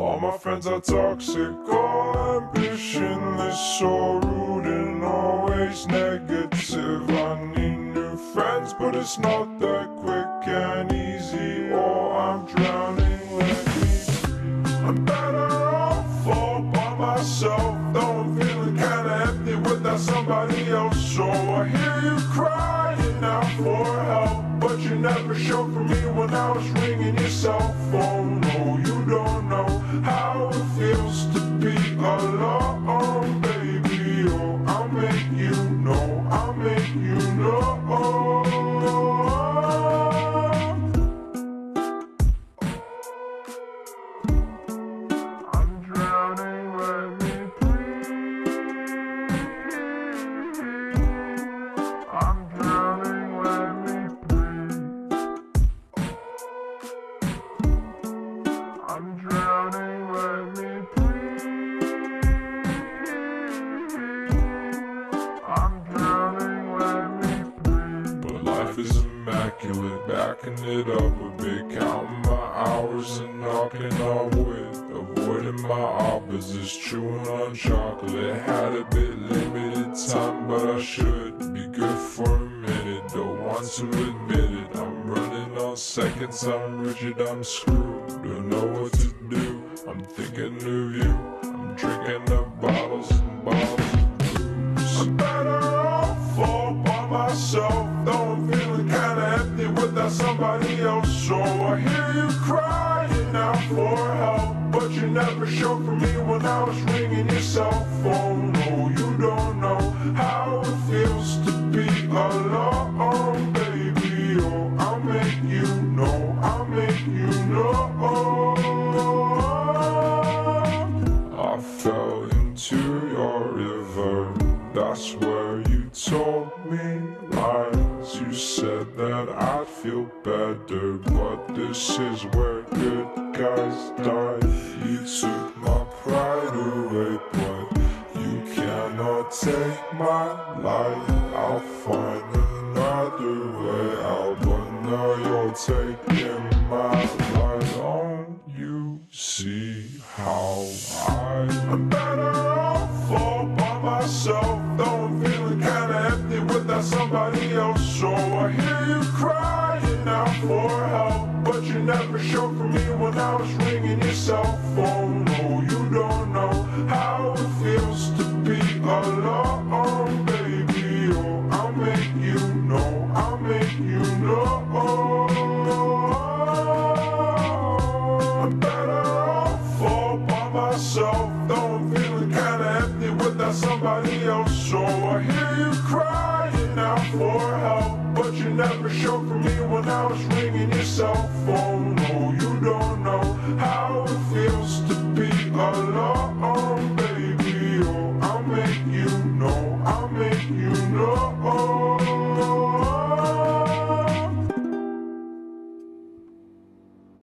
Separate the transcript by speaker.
Speaker 1: All my friends are toxic, all ambitionless, so rude and always negative. I need new friends, but it's not that quick and easy. Or I'm drowning, showed for me when I was ringing your cell phone. No, you don't know how it feels to I'm drowning, let me breathe. I'm drowning, let me breathe. But life is immaculate, backing it up a bit, counting my hours and knocking on wood. Avoiding my opposites, chewing on chocolate. Had a bit limited time, but I should be good for minute. Don't want to admit it. I'm running on seconds, I'm rigid, I'm screwed. Don't know what to do. I'm thinking of you. I'm drinking up bottles and bottles of booze. I'm better off all by myself, though I'm feeling kinda empty without somebody else. So I hear you crying out for help, but you never showed for me when I was ringing your cell phone. No, you don't know your river. That's where you told me lies. You said that I'd feel better, but this is where good guys die. You took my pride away, but you cannot take my life. I'll find another way out, but now you're taking my life. Don't you see how I am better myself? Though I'm feeling kinda empty without somebody else. So I hear you crying out for help, but you never showed for me when I was ringing your cell phone. No, you don't know how it feels to be alone, though I'm feeling kinda empty without somebody else. So I hear you crying out for help, but you never showed for me when I was ringing your cell phone. No, you don't know how it feels to be alone, baby. Oh, I'll make you know, I'll make you know.